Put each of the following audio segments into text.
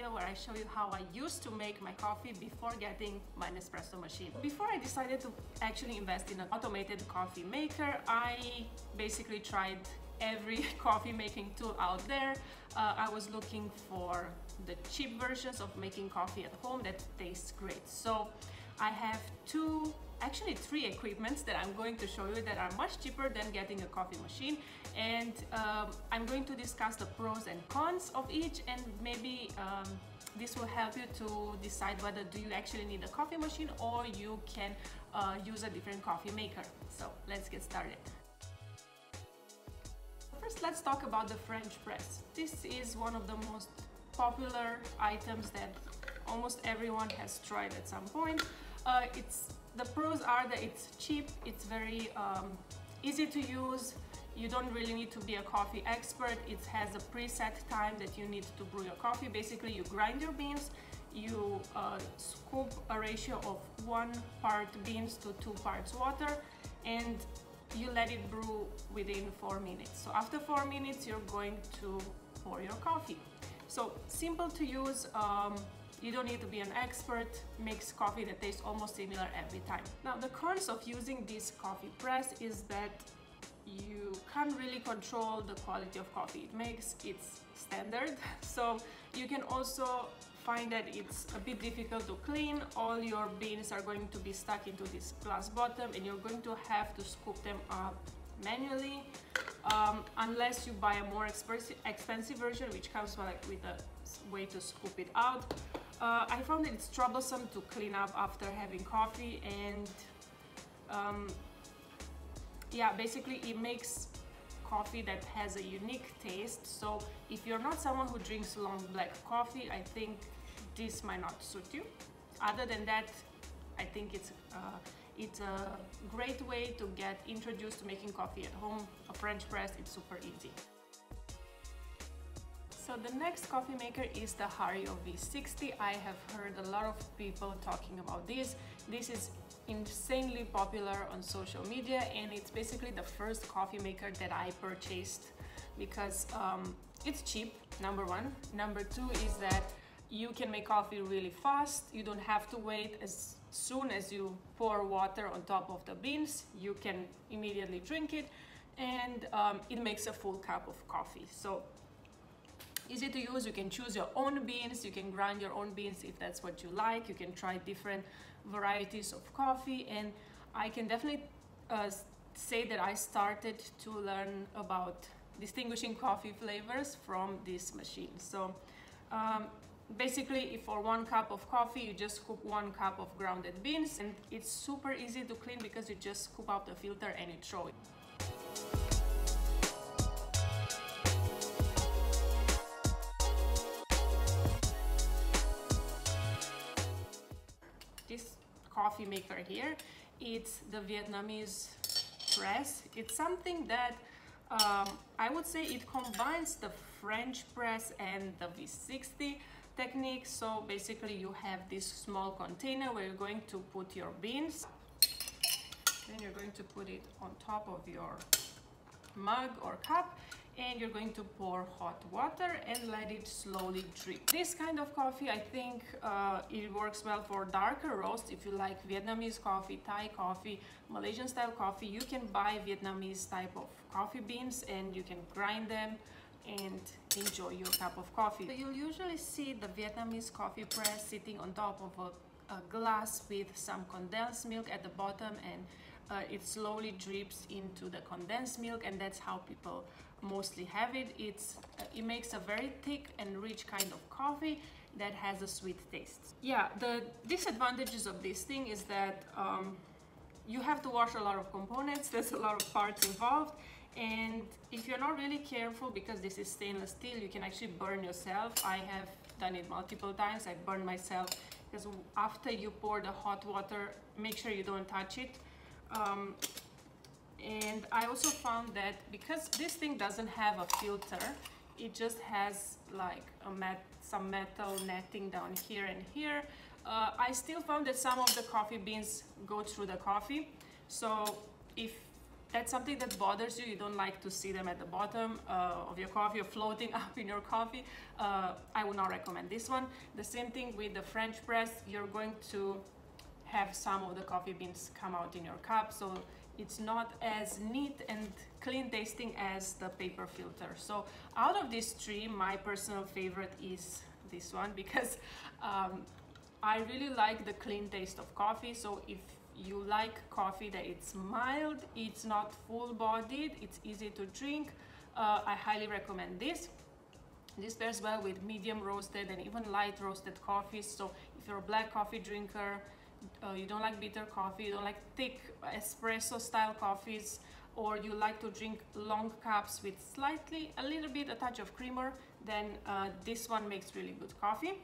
video where I show you how I used to make my coffee before getting my Nespresso machine. Before I decided to actually invest in an automated coffee maker, I basically tried every coffee making tool out there. Uh, I was looking for the cheap versions of making coffee at home that tastes great. So I have two actually three equipments that I'm going to show you that are much cheaper than getting a coffee machine and um, I'm going to discuss the pros and cons of each and maybe um, this will help you to decide whether do you actually need a coffee machine or you can uh, use a different coffee maker. So let's get started. First let's talk about the French press. This is one of the most popular items that almost everyone has tried at some point. Uh, it's the pros are that it's cheap, it's very um, easy to use, you don't really need to be a coffee expert, it has a preset time that you need to brew your coffee. Basically you grind your beans, you uh, scoop a ratio of one part beans to two parts water and you let it brew within four minutes. So after four minutes you're going to pour your coffee. So simple to use, um, you don't need to be an expert, makes coffee that tastes almost similar every time. Now the cons of using this coffee press is that you can't really control the quality of coffee it makes, it's standard. So you can also find that it's a bit difficult to clean. All your beans are going to be stuck into this glass bottom and you're going to have to scoop them up manually um, unless you buy a more expensive, expensive version which comes with a way to scoop it out uh, I found that it's troublesome to clean up after having coffee and um, yeah basically it makes coffee that has a unique taste. So if you're not someone who drinks long black coffee I think this might not suit you. Other than that I think it's uh, it's a great way to get introduced to making coffee at home a French press it's super easy so the next coffee maker is the Hario V60. I have heard a lot of people talking about this. This is insanely popular on social media and it's basically the first coffee maker that I purchased because um, it's cheap, number one. Number two is that you can make coffee really fast. You don't have to wait as soon as you pour water on top of the beans. You can immediately drink it and um, it makes a full cup of coffee. So easy to use. You can choose your own beans. You can grind your own beans if that's what you like. You can try different varieties of coffee. And I can definitely uh, say that I started to learn about distinguishing coffee flavors from this machine. So um, basically for one cup of coffee you just scoop one cup of grounded beans. And it's super easy to clean because you just scoop out the filter and you throw it coffee maker here. It's the Vietnamese press. It's something that um, I would say it combines the French press and the V60 technique. So basically you have this small container where you're going to put your beans. Then you're going to put it on top of your mug or cup and you're going to pour hot water and let it slowly drip. This kind of coffee, I think uh, it works well for darker roast. If you like Vietnamese coffee, Thai coffee, Malaysian style coffee, you can buy Vietnamese type of coffee beans and you can grind them and enjoy your cup of coffee. So you'll usually see the Vietnamese coffee press sitting on top of a, a glass with some condensed milk at the bottom and uh, it slowly drips into the condensed milk and that's how people mostly have it. It's, uh, it makes a very thick and rich kind of coffee that has a sweet taste. Yeah, the disadvantages of this thing is that um, you have to wash a lot of components, there's a lot of parts involved, and if you're not really careful, because this is stainless steel, you can actually burn yourself. I have done it multiple times, I burned myself, because after you pour the hot water, make sure you don't touch it. Um, and I also found that because this thing doesn't have a filter it just has like a mat some metal netting down here and here. Uh, I still found that some of the coffee beans go through the coffee. So if that's something that bothers you, you don't like to see them at the bottom uh, of your coffee or floating up in your coffee, uh, I would not recommend this one. The same thing with the French press, you're going to have some of the coffee beans come out in your cup, so it's not as neat and clean tasting as the paper filter. So out of these three, my personal favorite is this one because um, I really like the clean taste of coffee. So if you like coffee that it's mild, it's not full bodied, it's easy to drink, uh, I highly recommend this. This pairs well with medium roasted and even light roasted coffees. So if you're a black coffee drinker, uh, you don't like bitter coffee, you don't like thick espresso style coffees, or you like to drink long cups with slightly, a little bit, a touch of creamer, then uh, this one makes really good coffee.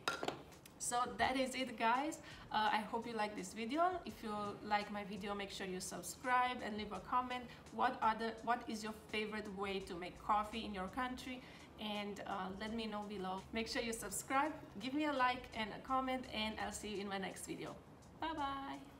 So that is it guys. Uh, I hope you like this video. If you like my video, make sure you subscribe and leave a comment. What other, what is your favorite way to make coffee in your country? And uh, let me know below. Make sure you subscribe, give me a like and a comment, and I'll see you in my next video. Bye bye.